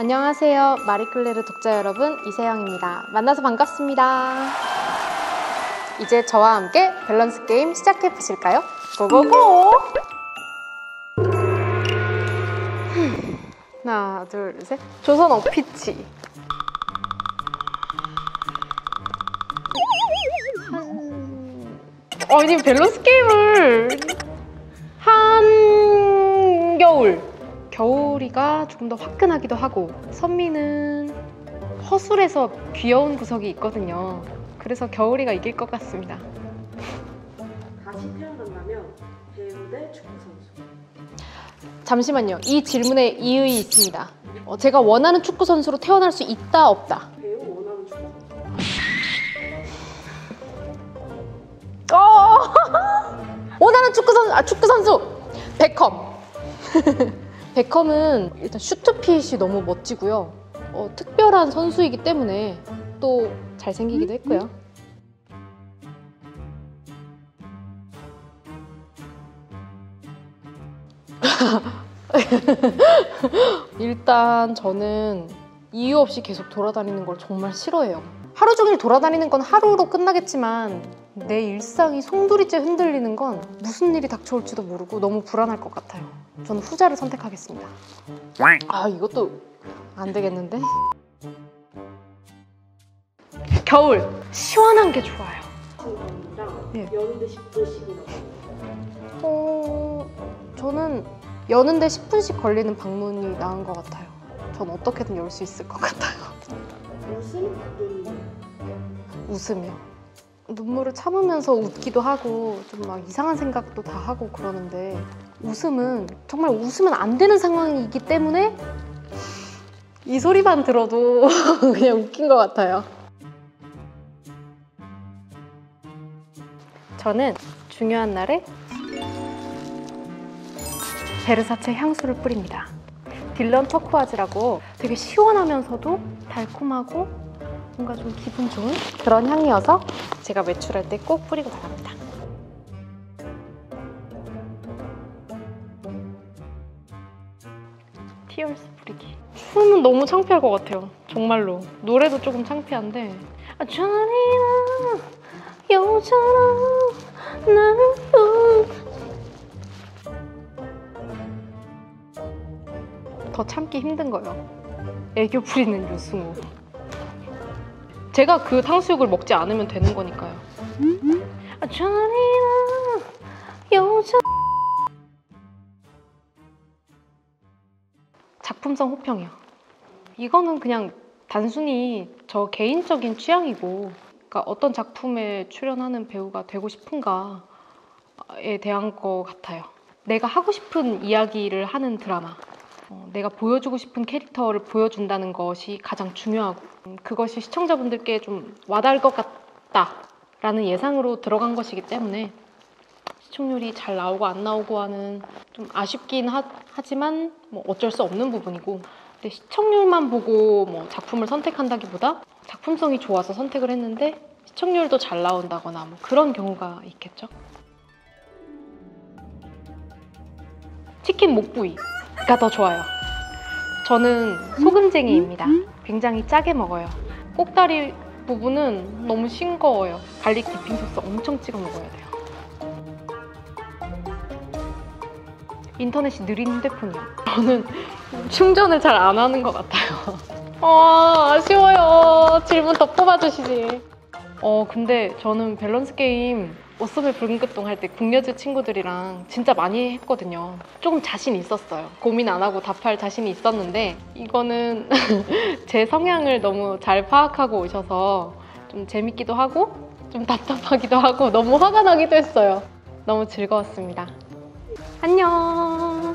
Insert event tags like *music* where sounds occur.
안녕하세요. 마리클레르 독자 여러분, 이세영입니다. 만나서 반갑습니다. 이제 저와 함께 밸런스 게임 시작해 보실까요? Go go go! 하나, 둘, 셋. 조선 어피치. 한... 어, 이제 밸런스 게임을 한겨울. 겨울이가 조금 더 화끈하기도 하고 선미는 허술해서 귀여운 구석이 있거든요. 그래서 겨울이가 이길 것 같습니다. 다시 태어난다면 배우 대 축구 선수. 잠시만요. 이 질문에 이의이 있습니다. 어, 제가 원하는 축구 선수로 태어날 수 있다 없다. 배우 원하는 축구 선수. 어! *laughs* 원하는 축구 선수, 아 축구 선수 베컴. *laughs* 베컴은 일단 슈트핏이 너무 멋지고요. 어, 특별한 선수이기 때문에 또 잘생기기도 했고요. *laughs* 일단 저는 이유 없이 계속 돌아다니는 걸 정말 싫어해요. 하루 종일 돌아다니는 건 하루로 끝나겠지만 내 일상이 송두리째 흔들리는 건 무슨 일이 닥쳐올지도 모르고 너무 불안할 것 같아요. 저는 후자를 선택하겠습니다. 아 이것도 안 되겠는데? 겨울 시원한 게 좋아요. 네. 연인데 10분씩이나 어, 저는 여는데 10분씩 걸리는 방문이 나은 것 같아요. 전 어떻게든 열 수 있을 것 같아요. 웃음. 웃으며 눈물을 참으면서 웃기도 하고 좀 막 이상한 생각도 다 하고 그러는데 웃음은 정말 웃으면 안 되는 상황이기 때문에 이 소리만 들어도 *laughs* 그냥 웃긴 것 같아요. 저는 중요한 날에 베르사체 향수를 뿌립니다. 딜런 터쿠아즈라고 되게 시원하면서도 달콤하고 뭔가 좀 기분 좋은 그런 향이어서 제가 외출할 때 꼭 뿌리고 나갑니다. 티얼스 뿌리기. 춤은 너무 창피할 것 같아요. 정말로. 노래도 조금 창피한데. 아, 전이나 여자라 나를 더 참기 힘든 거예요. 애교 부리는 유승우. 제가 그 탕수육을 먹지 않으면 되는 거니까요. 아, 전이나 여자 작품성 호평이요. 이거는 그냥 단순히 저 개인적인 취향이고, 그러니까 어떤 작품에 출연하는 배우가 되고 싶은가에 대한 것 같아요. 내가 하고 싶은 이야기를 하는 드라마. 어, 내가 보여주고 싶은 캐릭터를 보여준다는 것이 가장 중요하고 음, 그것이 시청자분들께 좀 와닿을 것 같다라는 예상으로 들어간 것이기 때문에 시청률이 잘 나오고 안 나오고 하는 좀 아쉽긴 하, 지뭐 어쩔 수 없는 부분이고 근데 시청률만 보고 뭐 작품을 선택한다기보다 작품성이 좋아서 선택을 했는데 시청률도 잘 나온다거나 뭐 그런 경우가 있겠죠. 치킨 목부위 가 더 좋아요. 저는 소금쟁이입니다. 굉장히 짜게 먹어요. 꼭다리 부분은 너무 싱거워요. garlic dipping 소스 엄청 찍어 먹어야 돼요. 인터넷이 느린 휴대폰이요. 저는 충전을 잘 안 하는 것 같아요. *laughs* 아, 아쉬워요. 질문 더 뽑아주시지. 어, 근데 저는 밸런스 게임 옷소매 붉은 끝동 할 때 국여즈 친구들이랑 진짜 많이 했거든요. 조금 자신 있었어요. 고민 안 하고 답할 자신이 있었는데 이거는 *laughs* 제 성향을 너무 잘 파악하고 오셔서 좀 재밌기도 하고 좀 답답하기도 하고 너무 화가 나기도 했어요. 너무 즐거웠습니다. 안녕.